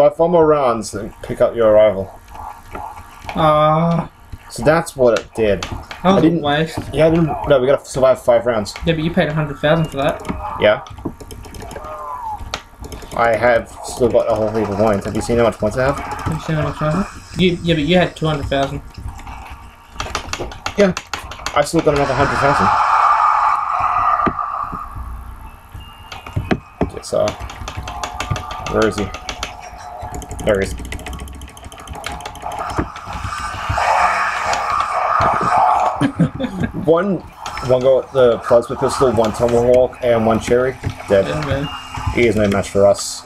Five four more rounds and pick up your arrival. Ah, So that's what it did. that was didn't- waste. Yeah, I didn't. No, we gotta survive five rounds. Yeah, but you paid a hundred thousand for that. Yeah. I have still got a whole heap of points. Have you seen how much points I have? Have you seen how much I have? You, yeah, but you had two hundred thousand. Yeah. I still got another hundred thousand. Okay, so where is he? There he is. one one go at the plasma pistol, one tomahawk, and one cherry. Dead. Yeah, man. He is no match for us.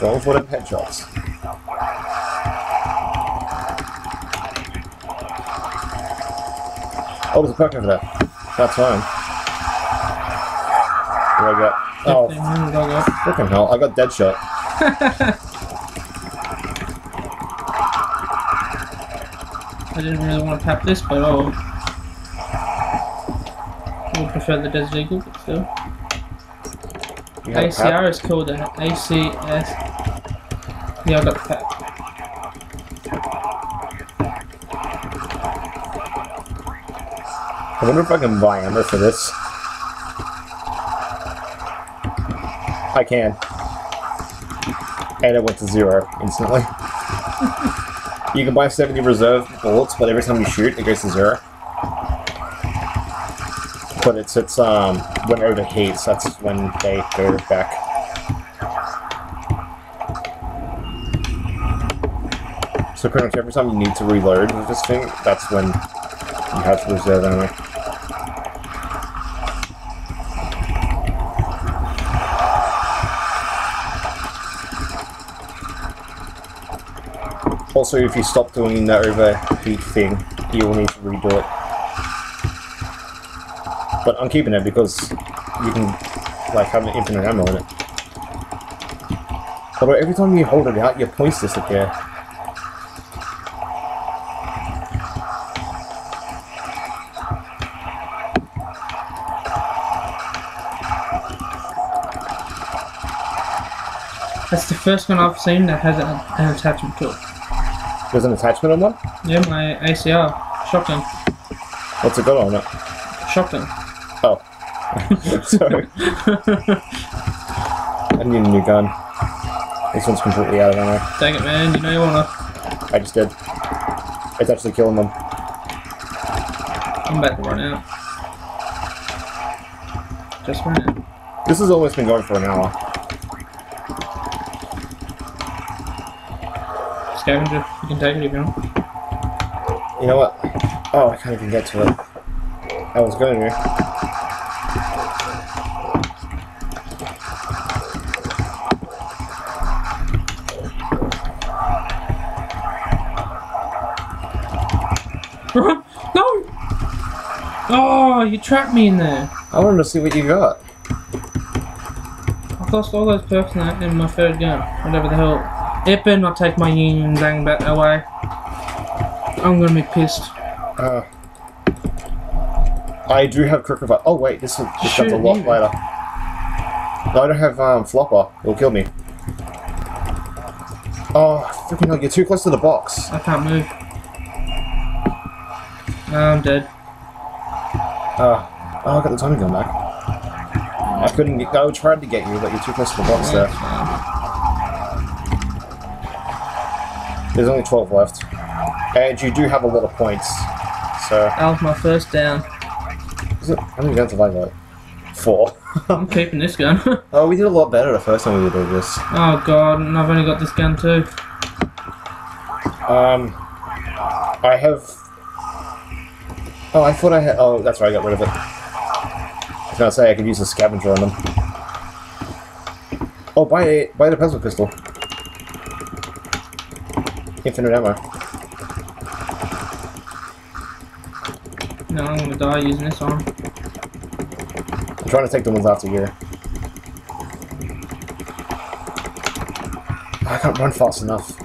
Going for the headshots. Oh, there's a perk over there. That's fine. What do I got? Oh, Fifteen hundred I got. Freaking hell, I got dead shot. I didn't really want to tap this, but oh. I would prefer the Desert Eagle, but still. You had a ACR is called the ACS. Yeah, I got. I wonder if I can buy ammo for this. I can. And it went to zero instantly. you can buy 70 reserve bullets, but every time you shoot, it goes to zero. But it's it's um when it overheats, that's when they go back. So pretty much every time you need to reload with this thing, that's when you have to reserve ammo. Also, if you stop doing the overheat thing, you will need to redo it. But I'm keeping it because you can like have an infinite ammo in it. Although every time you hold it out, your points disappear. That's the first one I've seen that has a, an attachment to it. There's an attachment on one. Yeah, my ACR. Shotgun. What's it got on it? Shotgun. Oh. Sorry. I need a new gun. This one's completely out of ammo. Dang it, man. You know you wanna. I just did. It's actually killing them. I'm about to run out. Just ran out. This has almost been going for an hour. Scavenger. You can take it if you want. You know what? Oh, I can't even get to it. I was going to. no! Oh, you trapped me in there. I wanted to see what you got. I've lost all those perks in, that, in my third gun. Whatever the hell. It better not take my yin and yang back away. I'm gonna be pissed. Uh, I do have Crook of Oh wait, this, is, this a lot later. No, I don't have um, Flopper. It'll kill me. Oh, freaking hell, you're too close to the box. I can't move. I'm dead. Uh, oh, I got the timing gun back. I couldn't get, I tried to get you, but you're too close to the box there. There's only 12 left. And you do have a lot of points. So, That was my first down. is it, how many guns have I got? Four. I'm keeping this gun. oh, we did a lot better the first time we did this. oh god, and I've only got this gun too. Um, I have. Oh, I thought I had. Oh, that's right, I got rid of it. I was gonna say I could use a scavenger on them. Oh, buy a, buy the plasma pistol. Infinite ammo. No, I'm gonna die using this arm. I'm trying to take the ones after you. I can't run fast enough.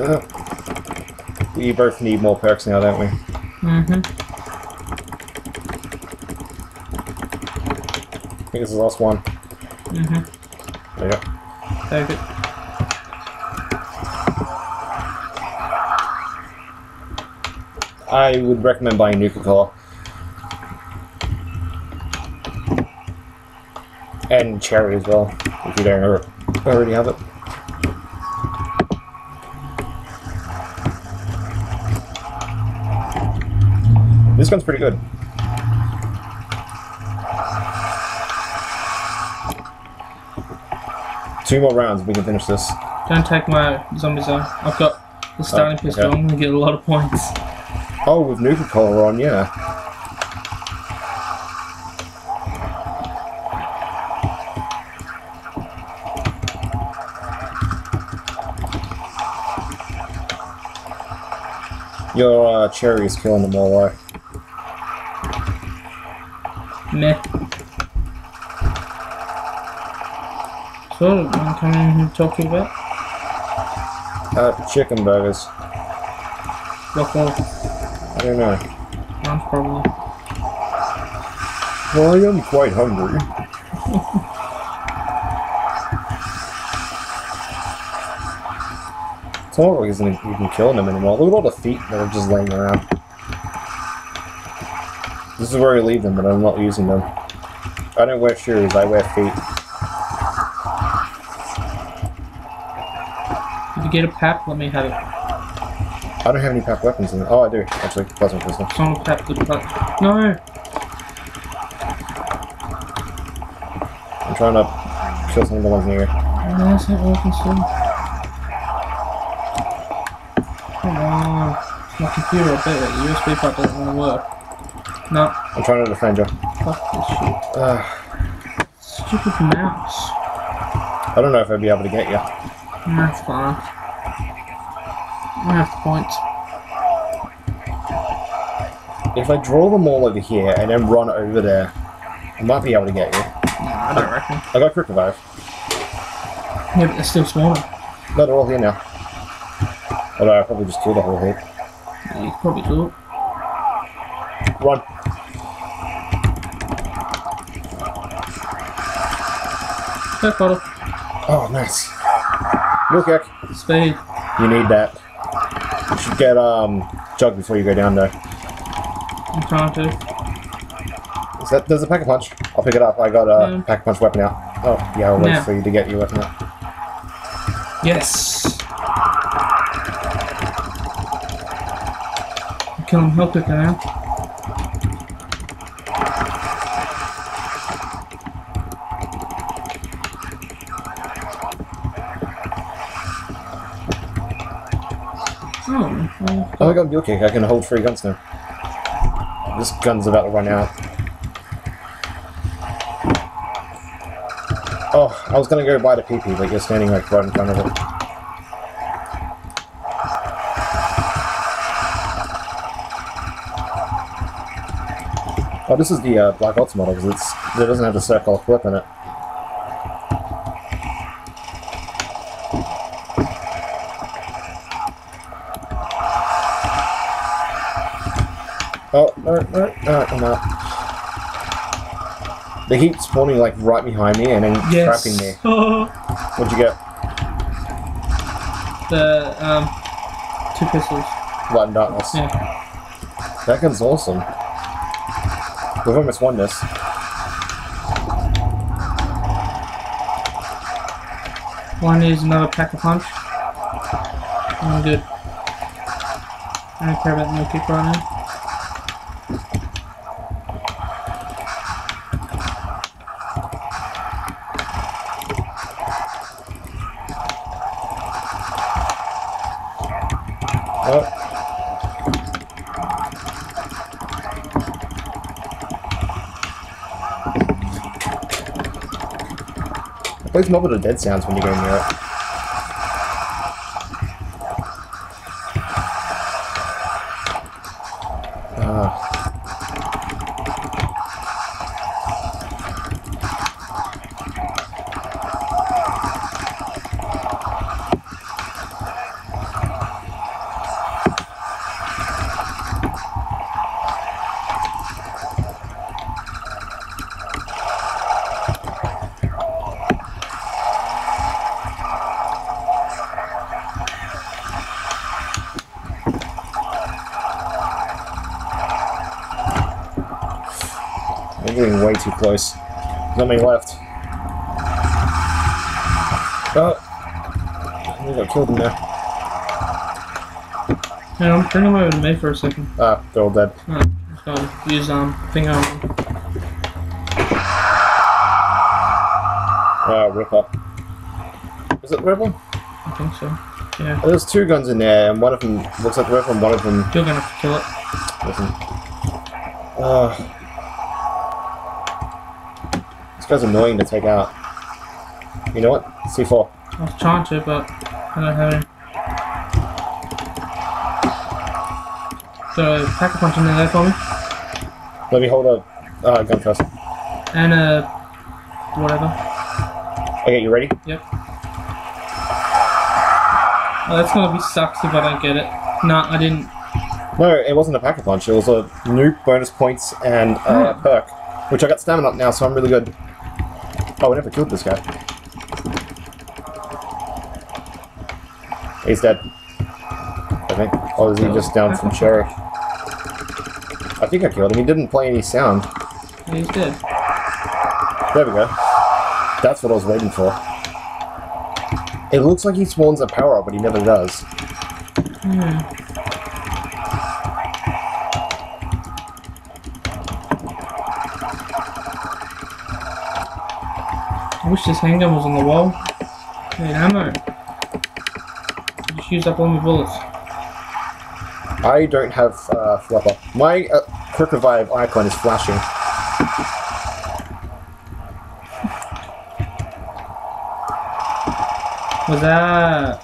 Uh, we both need more perks now, don't we? Mm-hmm. I think this is the last one. Mm-hmm. There you go. Take it. I would recommend buying Nuka Cola. And cherry as well, if you don't already have it. This gun's pretty good. Two more rounds, we can finish this. Don't take my zombie zone. I've got the starting okay. pistol. I'm gonna get a lot of points. Oh, with Nuka Cola on, yeah. Your uh, is killing them all, right? Meh. So, I'm coming here to talk to you about. Uh, chicken burgers. What for? I don't know. Lunch probably. Well, I am quite hungry. It's not like isn't even killing them anymore. Look at all the feet that are just laying around. This is where I leave them, but I'm not using them. I don't wear shoes, I wear feet. If you get a pack, let me have it. I don't have any packed weapons in it. Oh, I do, actually. Plasma pistol. Someone pack the pack. No! I'm trying to kill some of the ones near. No, not working. Come on. My computer, I bet that USB part doesn't want to work. No, I'm trying to defend you. fuck this shit. Uh, Stupid mouse. I don't know if I'd be able to get you. That's fine. I have points. If I draw them all over here and then run over there, I might be able to get you. Nah, I don't reckon. I got quick revive. Yeah, but they're still smaller. No, they're all here now. Although I probably just killed the whole heap. Yeah, you probably do it. Run. Bottle. Oh, nice. Milk egg. Speed. You need that. You should get um jug before you go down there. I'm trying to. Is that there's a pack a punch? I'll pick it up. I got a pack a punch weapon out. Oh yeah, I'll wait for you to get your weapon out. Yes. Kill him hell quicker now. Oh, got a mule kick. I can hold three guns now. This gun's about to run out. Oh, I was gonna go buy the PP, but you're standing like right in front of it. Oh, this is the uh, Black Ops model because it doesn't have the circle clip in it. No, no, I'm out. They keep spawning like right behind me and then yes. trapping me. What'd you get? the um, two pistols. Light and darkness. Yeah. That gun's awesome. We've almost won this. One is another pack of punch. I'm good. I don't care about no kick right now. Oh. It plays Morbid of Dead sounds when you go near it. Too close. There's not many left. Oh! I think I killed him there. Yeah, I'm over to me for a second. Ah, they're all dead. Oh, just gotta use um thing on. Ah, Ripper. Is it Ripper? I think so. Yeah, There's two guns in there, and one of them looks like Ripper, and one of them you're gonna have to kill it. doesn't. Ah. this guy's annoying to take out. You know what? C4. I was trying to, but I don't have any. So pack a punch in there for me, Let me hold a uh, gun first. and a. whatever. Okay, you ready? Yep. Oh, that's gonna be sucks if I don't get it. Nah, I didn't. No, it wasn't a pack a punch. It was a nuke, bonus points, and uh, Hmm. perk. Which I got stamina up now, so I'm really good. Oh, I never killed this guy. He's dead. I think. Or is he just down from Cherry? I think I killed him. He didn't play any sound. Yeah, he's dead. There we go. That's what I was waiting for. It looks like he spawns a power up, but he never does. Hmm. Wish this handgun was on the wall. Need ammo. Just used up all my bullets. I don't have uh, flopper. My uh, Quick Revive icon is flashing. What's that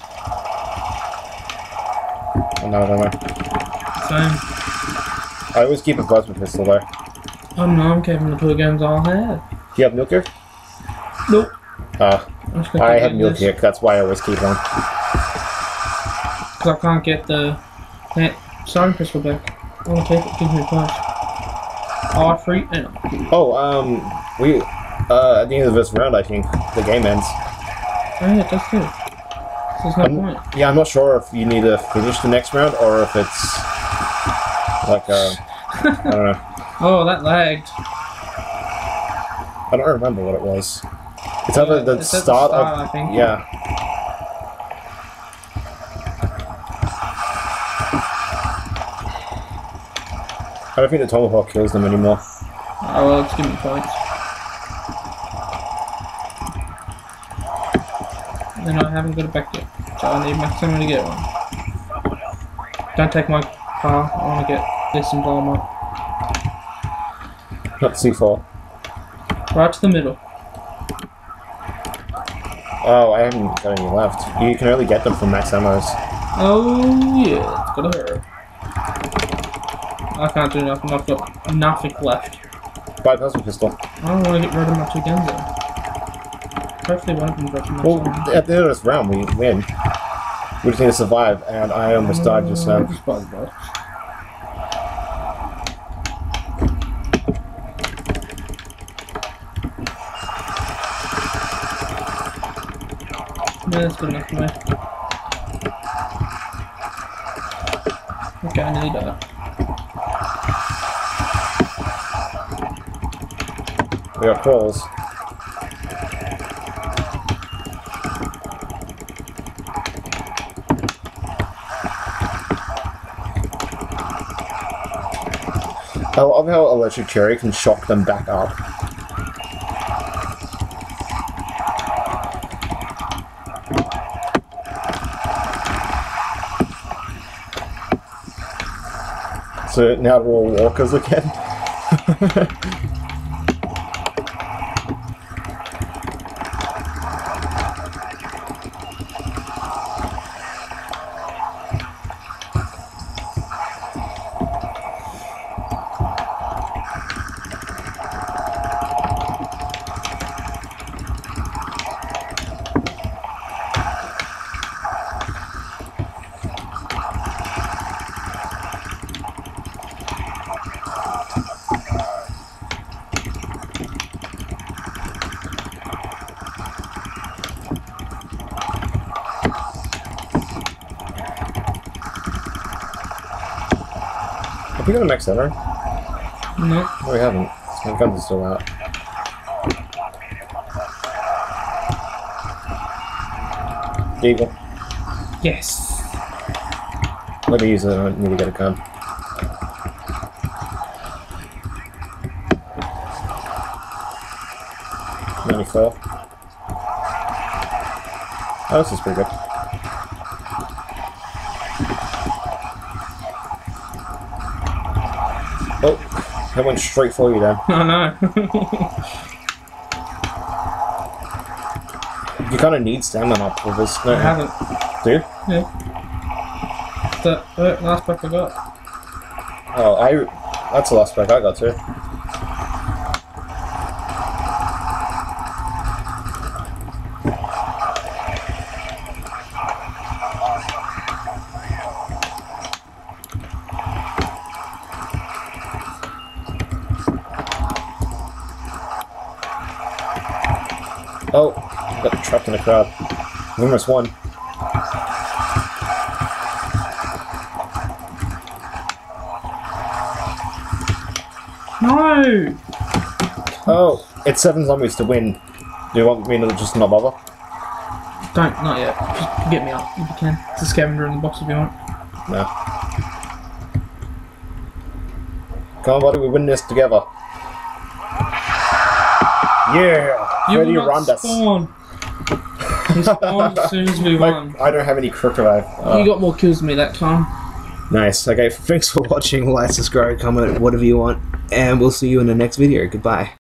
Oh, no, no, no. same? I always keep a plasma pistol though. Oh no, I'm keeping the two guns I have. Do you have here? Nope. Uh, I'm I have this, here, that's why I always keep one. Cause I can't get the that siren pistol back. I wanna keep it, gives me a punch. R free and Oh, um, we, uh, at the end of this round, I think, the game ends. Oh yeah, it does too. There's no Um, point. Yeah, I'm not sure if you need to finish the next round or if it's like, uh, I don't know. Oh, that lagged. I don't remember what it was. It's either the It's at the start, start, of, I think. yeah. I don't think the tomahawk kills them anymore. Oh well, give me points. And I haven't got it back yet, so I need maximum to get one. Don't take my car. I want to get this and blow 'em up. Not C4. Right to the middle. Oh, I haven't got any left. You can only get them from max ammos. Oh yeah, it's hurt. I can't do nothing. I've got nothing left. Buy a plasma pistol. I don't want to get rid of my two guns though. Hopefully one of them drops Well, phone. at the end of this round, we win. We just need to survive, and I almost died just now. Just buy the box. Yeah, that's good enough that. We got crawls. I love how Electric Cherry can shock them back up. So now we're all walkers again. We got a max ammo. No. No, we haven't. My guns are still out. Eagle. Yes. Let me use it. I need to get a gun. Ninety-four. Oh, this is pretty good. Oh, that went straight for you then. I know. You kind of need stamina up for this. I No, haven't. do you? Yeah. The last pack I got. Oh, I. That's the last pack I got too. Oh, got trapped in crowd. We almost. No! Oh, it's seven zombies to win. Do you want me to just not bother? Don't, not yet. Just get me up if you can. It's a scavenger in the box if you want. No. Come on, buddy, we win this together. Yeah! You Freddy rammed spawn. As soon as we won. I don't have any. Uh, You got more kills than me that time. nice. Okay, thanks for watching. Like, subscribe, comment, whatever you want. And we'll see you in the next video. Goodbye.